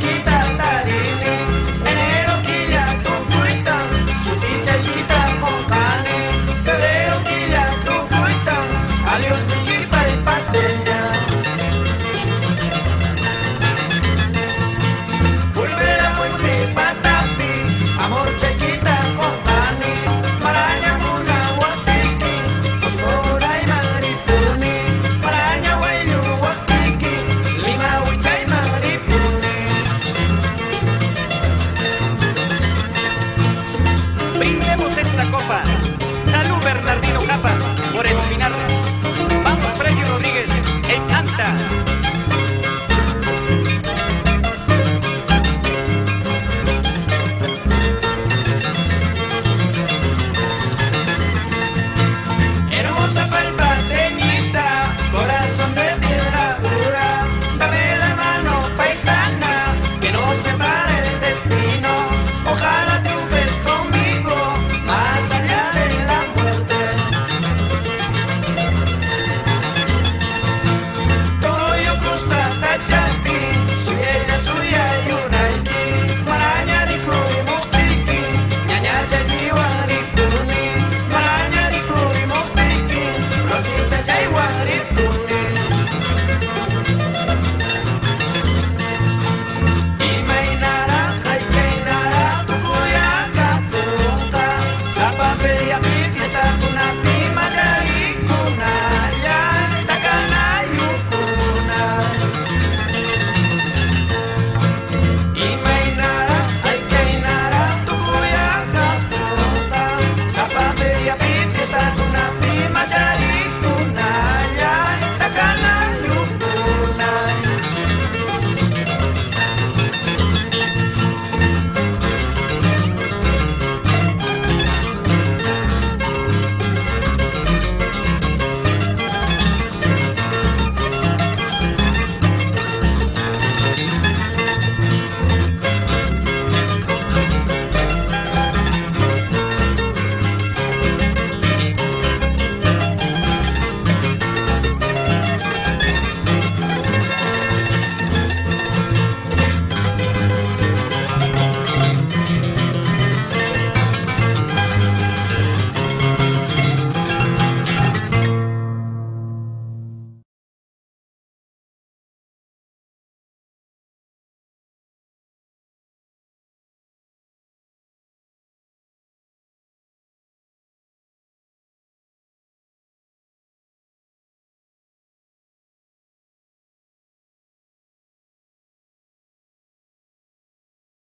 keep